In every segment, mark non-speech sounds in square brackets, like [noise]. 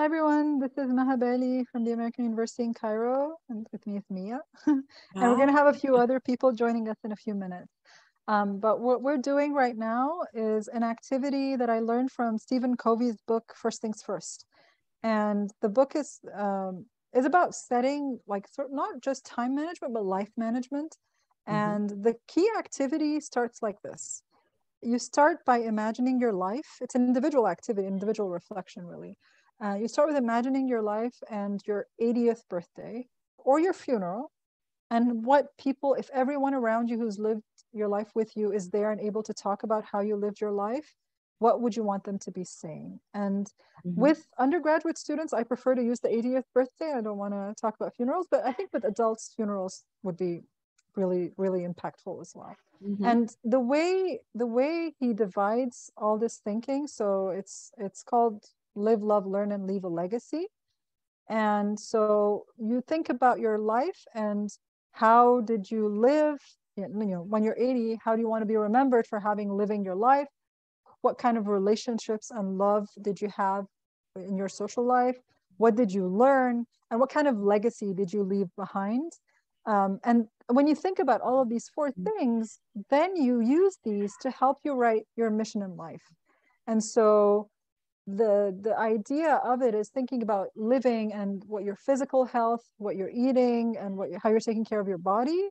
Hi everyone, this is Maha Bali from the American University in Cairo, and with me is Mia. [laughs] and we're going to have a few other people joining us in a few minutes. Um, but what we're doing right now is an activity that I learned from Stephen Covey's book, First Things First. And the book is um, is about setting like sort not just time management, but life management. Mm-hmm. And the key activity starts like this. You start by imagining your life. It's an individual activity, individual reflection, really uh, you start with imagining your life and your 80th birthday or your funeral and what people, if everyone around you who's lived your life with you is there and able to talk about how you lived your life, what would you want them to be saying? And mm-hmm. with undergraduate students, I prefer to use the 80th birthday. I don't want to talk about funerals, but I think with adults, funerals would be really, really impactful as well. Mm-hmm. And the way the way he divides all this thinking, so it's it's called live, love, learn, and leave a legacy. And so you think about your life and how did you live? You know, when you're 80, how do you want to be remembered for having living your life? What kind of relationships and love did you have in your social life? What did you learn? And what kind of legacy did you leave behind? Um, and when you think about all of these four mm. things, then you use these to help you write your mission in life. And so the the idea of it is thinking about living and what your physical health what you're eating and what how you're taking care of your body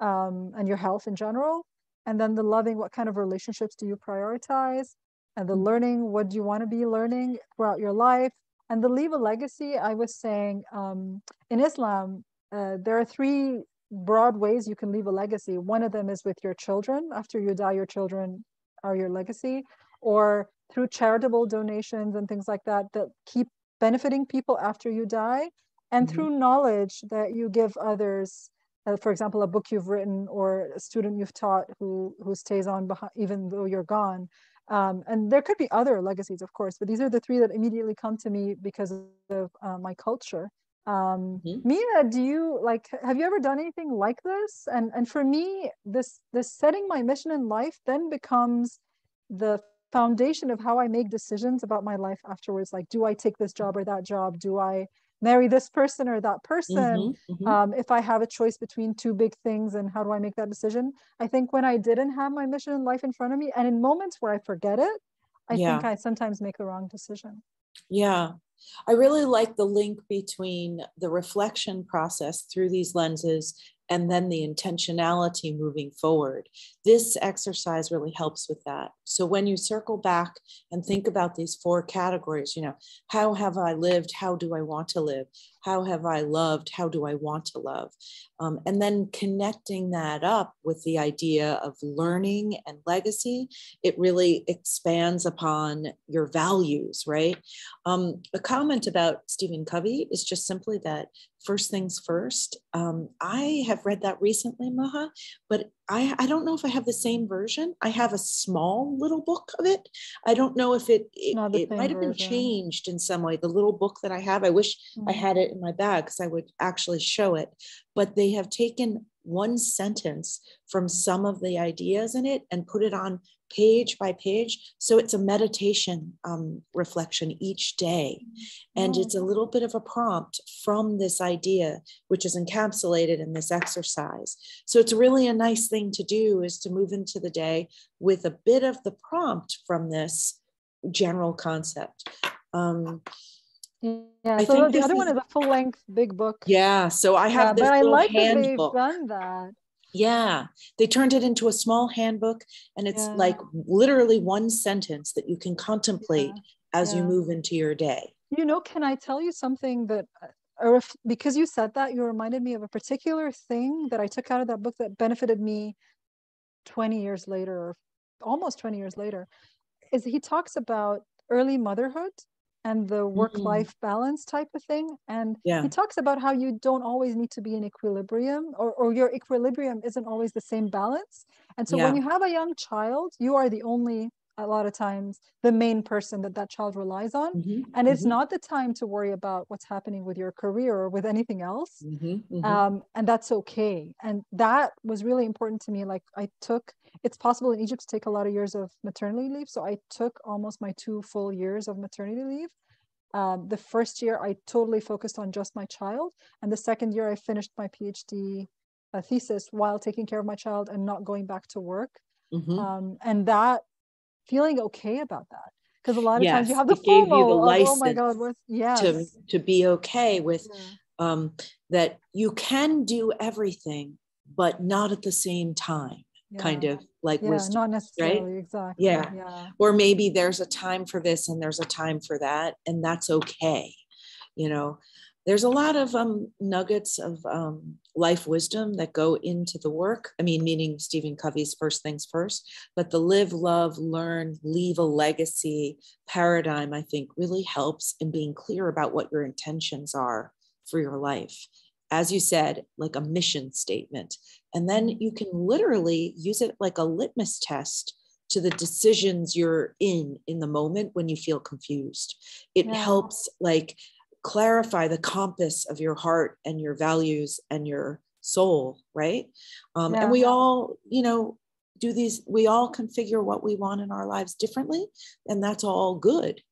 um, and your health in general. And then the loving what kind of relationships do you prioritize? And the mm-hmm. learning what do you want to be learning throughout your life? And the leave a legacy i was saying um, in islam uh, there are three broad ways you can leave a legacy. One of them is with your children after you die your children are your legacy. Or through charitable donations and things like that that keep benefiting people after you die and mm-hmm. through knowledge that you give others uh, for example a book you've written or a student you've taught who who stays on behind even though you're gone um, and there could be other legacies of course but these are the three that immediately come to me because of uh, my culture um, mm-hmm. mia do you like have you ever done anything like this and and for me this this setting my mission in life then becomes the foundation of how I make decisions about my life afterwards. Like, do I take this job or that job? Do I marry this person or that person? Mm-hmm, mm-hmm. Um, if I have a choice between two big things and how do I make that decision? I think when I didn't have my mission in life in front of me, and in moments where I forget it, I yeah. think I sometimes make the wrong decision. Yeah. I really like the link between the reflection process through these lenses and then the intentionality moving forward. This exercise really helps with that. So when you circle back and think about these four categories, you know, how have I lived? How do I want to live? How have I loved? How do I want to love? Um, and then connecting that up with the idea of learning and legacy, it really expands upon your values, right? Um, a comment about Stephen Covey is just simply that first things first. Um, I have read that recently, Maha, but I, I don't know if I have the same version. I have a small little book of it. I don't know if it it, it might have been changed in some way. The little book that I have, I wish mm-hmm. I had it in my bag because I would actually show it. But they have taken one sentence from some of the ideas in it and put it on page by page. So it's a meditation um, reflection each day. And it's a little bit of a prompt from this idea, which is encapsulated in this exercise. So it's really a nice thing to do is to move into the day with a bit of the prompt from this general concept. Um, yeah, I so the other is, one is a full length big book. Yeah, so I have yeah, this but I like handbook. that they've done that. Yeah, they turned it into a small handbook, and it's yeah. like literally one sentence that you can contemplate yeah. as yeah. you move into your day. You know, can I tell you something that, or uh, if, because you said that, you reminded me of a particular thing that I took out of that book that benefited me 20 years later, or almost 20 years later. Is he talks about early motherhood and the work life mm-hmm. balance type of thing and yeah. he talks about how you don't always need to be in equilibrium or, or your equilibrium isn't always the same balance and so yeah. when you have a young child you are the only a lot of times the main person that that child relies on mm-hmm. and it's mm-hmm. not the time to worry about what's happening with your career or with anything else mm-hmm. mm-hmm. um, and that's okay and that was really important to me like i took it's possible in egypt to take a lot of years of maternity leave so i took almost my two full years of maternity leave Um, the first year, I totally focused on just my child. And the second year, I finished my PhD uh, thesis while taking care of my child and not going back to work. Mm-hmm. Um, and that feeling okay about that. Because a lot of yes, times you have the FOMO. You the of, oh my God, yes. to, to be okay with yeah. um, that you can do everything, but not at the same time yeah. kind of like yeah, wisdom, not necessarily right? exactly. Yeah. yeah. Or maybe there's a time for this and there's a time for that, and that's okay. You know, there's a lot of um, nuggets of um, life wisdom that go into the work. I mean, meaning Stephen Covey's first things first, but the live, love, learn, leave a legacy paradigm, I think, really helps in being clear about what your intentions are for your life as you said, like a mission statement. And then you can literally use it like a litmus test to the decisions you're in in the moment when you feel confused. It yeah. helps like clarify the compass of your heart and your values and your soul, right? Um, yeah. And we all, you know, do these, we all configure what we want in our lives differently, and that's all good.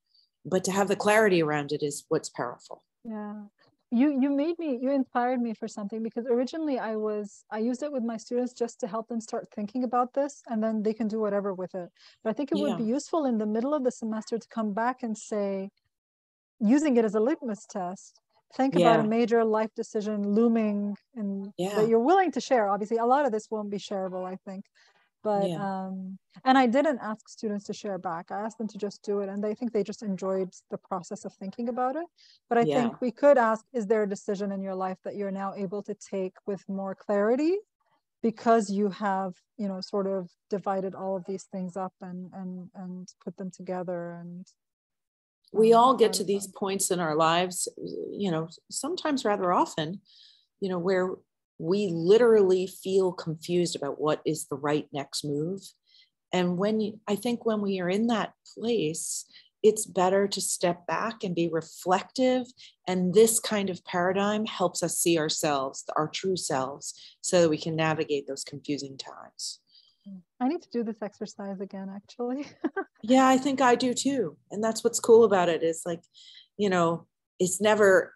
But to have the clarity around it is what's powerful. Yeah you you made me you inspired me for something because originally i was i used it with my students just to help them start thinking about this and then they can do whatever with it but i think it yeah. would be useful in the middle of the semester to come back and say using it as a litmus test think yeah. about a major life decision looming and yeah. that you're willing to share obviously a lot of this won't be shareable i think but yeah. um and i didn't ask students to share back i asked them to just do it and they think they just enjoyed the process of thinking about it but i think we could ask is there a decision in your life that you're now able to take with more clarity because you have you know sort of divided all of these things up and and and put them together and we um, all get to these points in our lives you know sometimes rather often you know where we literally feel confused about what is the right next move. And when you, I think when we are in that place, it's better to step back and be reflective. And this kind of paradigm helps us see ourselves, our true selves, so that we can navigate those confusing times. I need to do this exercise again, actually. [laughs] yeah, I think I do too. And that's what's cool about it is like, you know, it's never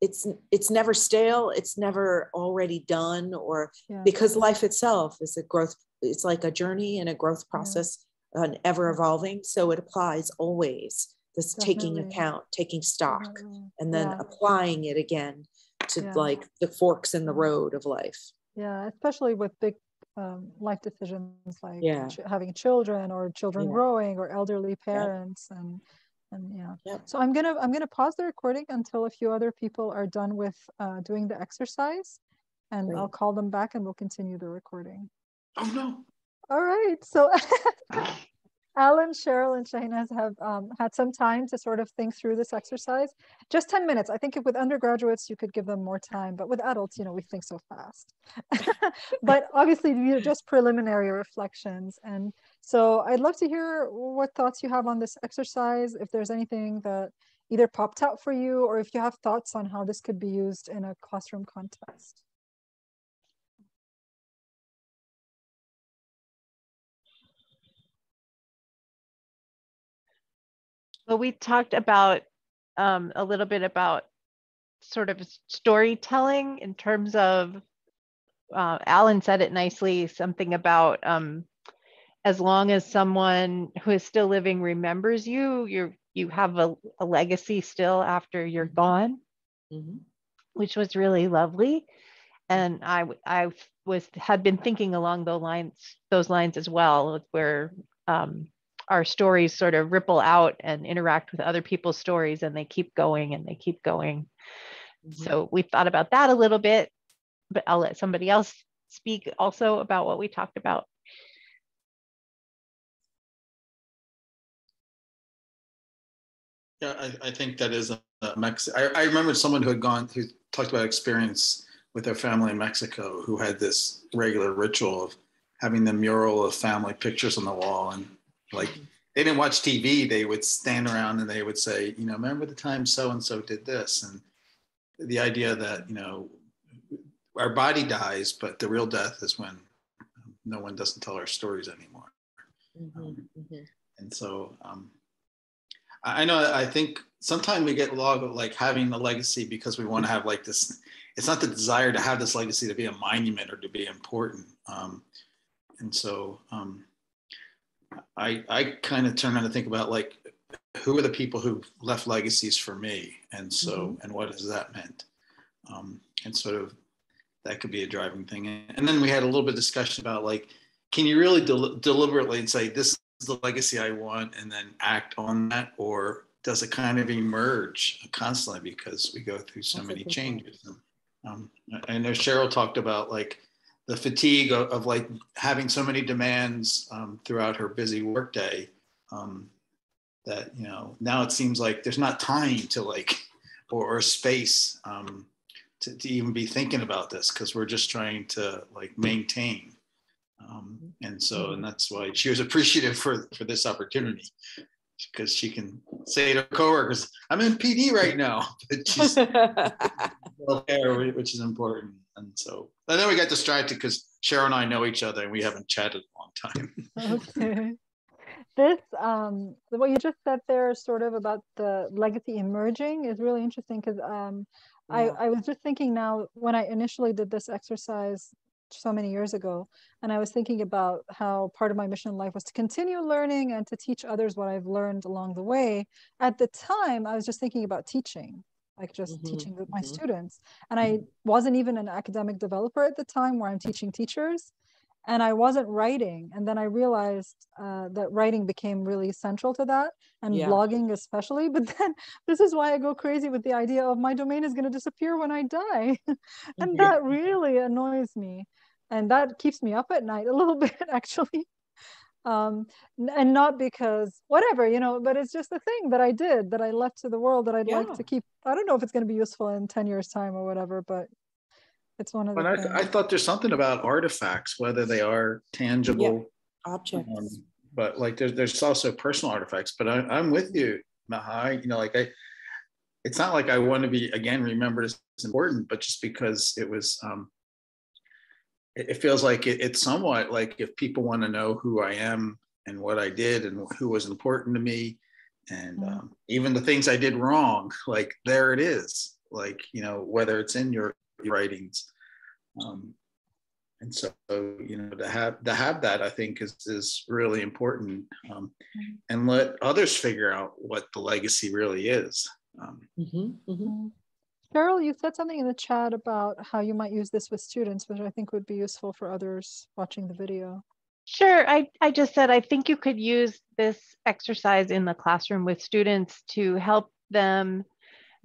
it's it's never stale it's never already done or yeah. because life itself is a growth it's like a journey and a growth process yeah. an ever evolving so it applies always this Definitely. taking account taking stock Definitely. and then yeah. applying it again to like the forks in the road of life yeah especially with big um, life decisions like ch- having children or children growing or elderly parents and and yeah. Yep. so i'm gonna i'm gonna pause the recording until a few other people are done with uh, doing the exercise and Great. i'll call them back and we'll continue the recording. Oh no. All right. So [laughs] [laughs] Alan, Cheryl, and Shahnaz have um, had some time to sort of think through this exercise. Just 10 minutes. I think if with undergraduates, you could give them more time, but with adults, you know, we think so fast. [laughs] but obviously, you know, just preliminary reflections. And so I'd love to hear what thoughts you have on this exercise, if there's anything that either popped out for you, or if you have thoughts on how this could be used in a classroom context. Well, we talked about um, a little bit about sort of storytelling in terms of, uh, Alan said it nicely, something about um, as long as someone who is still living remembers you, you you have a, a legacy still after you're mm-hmm. gone, mm-hmm. which was really lovely. And I I was had been thinking along those lines those lines as well, where um, our stories sort of ripple out and interact with other people's stories and they keep going and they keep going. Mm-hmm. So we thought about that a little bit, but I'll let somebody else speak also about what we talked about. Yeah, I, I think that is a, a Mex. I, I remember someone who had gone who talked about experience with their family in Mexico who had this regular ritual of having the mural of family pictures on the wall and like they didn't watch TV. They would stand around and they would say, you know, remember the time so and so did this, and the idea that you know our body dies, but the real death is when no one doesn't tell our stories anymore. Mm-hmm, um, mm-hmm. And so um, I know. I think sometimes we get log of like having a legacy because we want to have like this. It's not the desire to have this legacy to be a monument or to be important. Um, and so um, I I kind of turn around to think about like who are the people who left legacies for me, and so mm-hmm. and what has that meant, um, and sort of that could be a driving thing. And then we had a little bit of discussion about like, can you really del- deliberately and say this is the legacy I want, and then act on that, or does it kind of emerge constantly because we go through so That's many changes? Um, I know Cheryl talked about like the fatigue of, of like having so many demands um, throughout her busy workday um, that you know now it seems like there's not time to like or, or space um, to, to even be thinking about this because we're just trying to like maintain. Um, and so and that's why she was appreciative for for this opportunity because she can say to coworkers, "I'm in PD right now," [laughs] but she's [laughs] there, which is important. And so, and then we got distracted because Cheryl and I know each other, and we haven't chatted a long time. [laughs] okay. This, um, what you just said there, sort of about the legacy emerging, is really interesting because um, yeah. I, I was just thinking now when I initially did this exercise so many years ago. And I was thinking about how part of my mission in life was to continue learning and to teach others what I've learned along the way. At the time, I was just thinking about teaching, like just mm-hmm. teaching with my mm-hmm. students. And I wasn't even an academic developer at the time where I'm teaching teachers. And I wasn't writing. And then I realized uh, that writing became really central to that and yeah. blogging especially. [laughs] But then this is why I go crazy with the idea of my domain is going to disappear when I die. [laughs] and that really annoys me and that keeps me up at night a little [laughs] bit actually um and not because whatever you know but it's just a thing that i did that i left to the world that i'd yeah. like to keep i don't know if it's going to be useful in 10 years time or whatever but it's one of the but I, th- I, thought there's something about artifacts whether they are tangible yeah. objects um, but like there's there's also personal artifacts but I, i'm with you Mahai. you know like i it's not like i want to be again remembered as important but just because it was um it feels like it, it's somewhat like if people want to know who I am and what I did and who was important to me, and mm-hmm. um, even the things I did wrong, [laughs] like there it is. Like you know whether it's in your writings, um, and so you know to have to have that I think is is really important, um, mm-hmm. and let others figure out what the legacy really is. Um, mm-hmm, mm-hmm. Cheryl, you said something in the chat about how you might use this with students, which I think would be useful for others watching the video. Sure. I, I just said I think you could use this exercise in the classroom with students to help them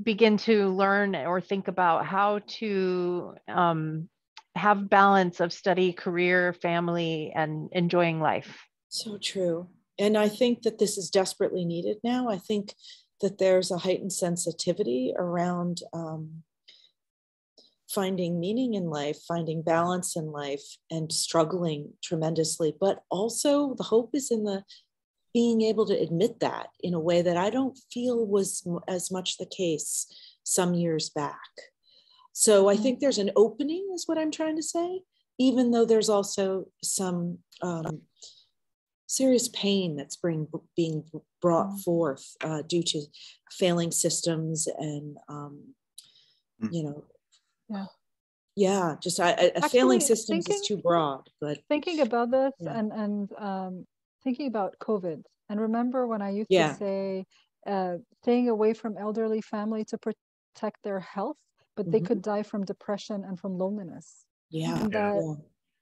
begin to learn or think about how to um, have balance of study, career, family, and enjoying life. So true. And I think that this is desperately needed now. I think that there's a heightened sensitivity around um, finding meaning in life, finding balance in life, and struggling tremendously. But also, the hope is in the being able to admit that in a way that I don't feel was as much the case some years back. So I think there's an opening, is what I'm trying to say, even though there's also some um, serious pain that's bring, being brought mm. forth uh, due to failing systems and um, mm. you know yeah yeah just I, a Actually, failing systems thinking, is too broad but thinking about this yeah. and and um, thinking about covid and remember when i used yeah. to say uh, staying away from elderly family to protect their health but mm-hmm. they could die from depression and from loneliness yeah, and that yeah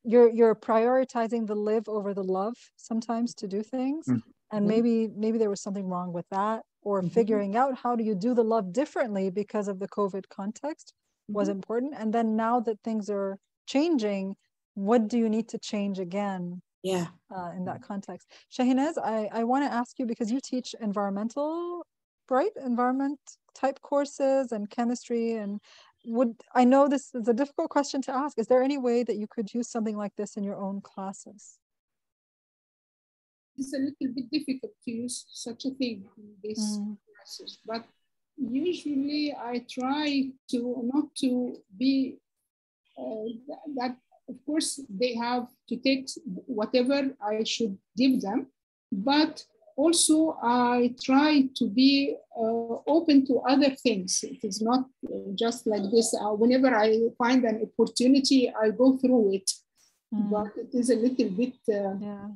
you're you're prioritizing the live over the love sometimes to do things mm-hmm. And maybe maybe there was something wrong with that or mm-hmm. figuring out how do you do the love differently because of the covid context mm-hmm. was important and then now that things are changing what do you need to change again yeah uh, in that context shahinaz i i want to ask you because you teach environmental right environment type courses and chemistry and would I know this is a difficult question to ask. Is there any way that you could use something like this in your own classes? It's a little bit difficult to use such a thing in these mm. classes, but usually I try to not to be uh, that. Of course, they have to take whatever I should give them, but also I try to be uh, open to other things. It is not just like this. Uh, whenever I find an opportunity, I go through it, mm. but it is a little bit uh, yeah.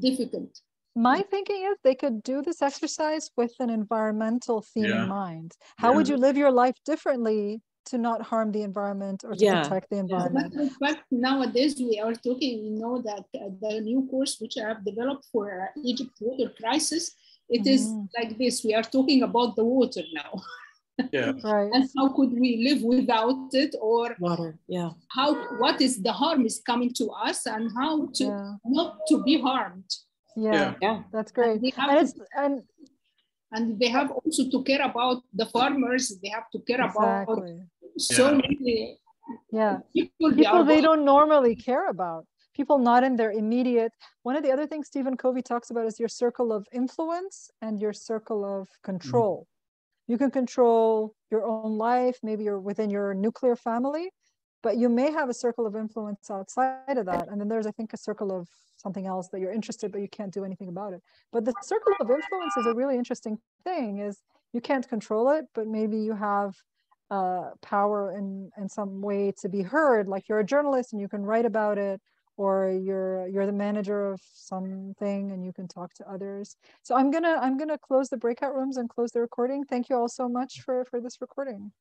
Difficult. My thinking is they could do this exercise with an environmental theme yeah. in mind. How yeah. would you live your life differently to not harm the environment or to yeah. protect the environment. in fact, nowadays we are talking, you know, that uh, the new course which I have developed for uh, Egypt water crisis, it mm. is like this. We are talking about the water now. [laughs] yeah. [laughs] Right. And how could we live without it or water? Yeah. How what is the harm is coming to us and how to yeah. not to be harmed. Yeah. Yeah. That's great. And, and it's and and they have also to care about the farmers they have to care exactly. about so yeah. many yeah people, people they, they don't normally care about people not in their immediate one of the other things stephen covey talks about is your circle of influence and your circle of control mm-hmm. You can control your own life maybe you're within your nuclear family but you may have a circle of influence outside of that. And then there's i think a circle of something else that you're interested but you can't do anything about it. But the circle of influence is a really interesting thing is you can't control it but maybe you have uh, power in in some way to be heard. Like you're a journalist and you can write about it or you're you're the manager of something and you can talk to others. So i'm gonna i'm gonna close the breakout rooms and close the recording. Thank you all so much for for this recording